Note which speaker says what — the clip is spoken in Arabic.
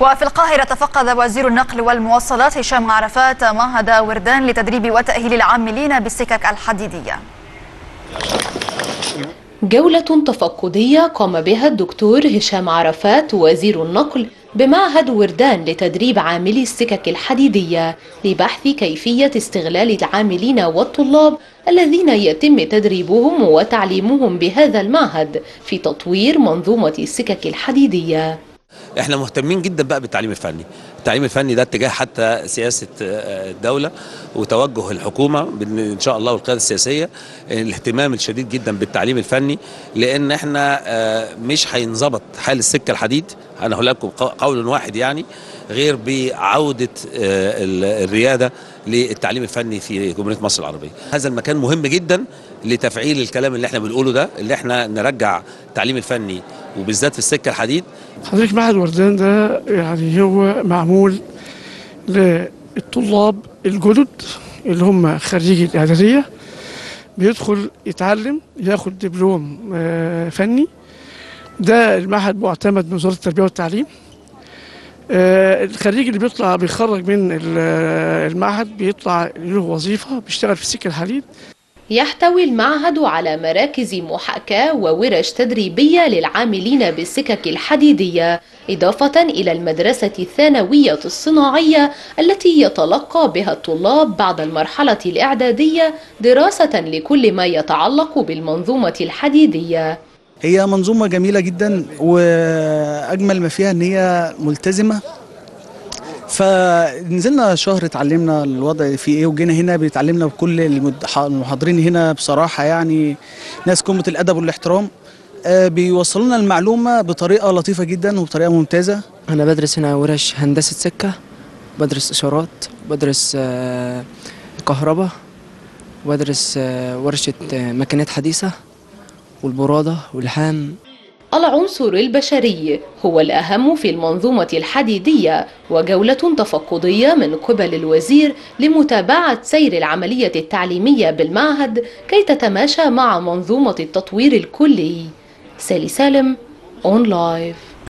Speaker 1: وفي القاهرة تفقد وزير النقل والمواصلات هشام عرفات معهد وردان لتدريب وتأهيل العاملين بالسكك الحديدية.
Speaker 2: جولة تفقدية قام بها الدكتور هشام عرفات وزير النقل بمعهد وردان لتدريب عاملي السكك الحديدية لبحث كيفية استغلال العاملين والطلاب الذين يتم تدريبهم وتعليمهم بهذا المعهد في تطوير منظومة السكك الحديدية.
Speaker 3: إحنا مهتمين جدا بقى بالتعليم الفني. التعليم الفني ده اتجاه حتى سياسة الدولة وتوجه الحكومة إن شاء الله والقيادة السياسية الاهتمام الشديد جدا بالتعليم الفني لأن إحنا مش هينظبط حال السكة الحديد. أنا هقول لكم قول واحد يعني غير بعودة الريادة للتعليم الفني في جمهورية مصر العربية. هذا المكان مهم جدا لتفعيل الكلام اللي إحنا بنقوله ده اللي إحنا نرجع التعليم الفني وبالذات في السكة الحديد.
Speaker 4: حضرتك معهد وردان ده يعني هو معمول للطلاب الجدد اللي هم خريجي الإعدادية بيدخل يتعلم ياخد دبلوم فني. ده المعهد معتمد من وزارة التربية والتعليم. الخريج اللي بيطلع بيخرج من المعهد بيطلع له وظيفة بيشتغل في السكه الحديد.
Speaker 2: يحتوي المعهد على مراكز محاكاة وورش تدريبية للعاملين بالسكك الحديدية إضافة إلى المدرسة الثانوية الصناعية التي يتلقى بها الطلاب بعد المرحلة الإعدادية دراسة لكل ما يتعلق بالمنظومة الحديدية.
Speaker 5: هي منظومة جميلة جدا وأجمل ما فيها إن هي ملتزمة. فنزلنا شهر اتعلمنا الوضع فيه إيه وجينا هنا بيتعلمنا بكل المحاضرين هنا بصراحة يعني ناس قمة الأدب والاحترام. بيوصلوا لنا المعلومة بطريقة لطيفة جدا وبطريقة ممتازة.
Speaker 6: أنا بدرس هنا ورش هندسة سكة بدرس إشارات بدرس كهرباء بدرس ورشة ماكينات حديثة والبرادة والحام.
Speaker 2: العنصر البشري هو الأهم في المنظومة الحديدية وجولة تفقدية من قبل الوزير لمتابعة سير العملية التعليمية بالمعهد كي تتماشى مع منظومة التطوير الكلي. سالي سالم اون لايف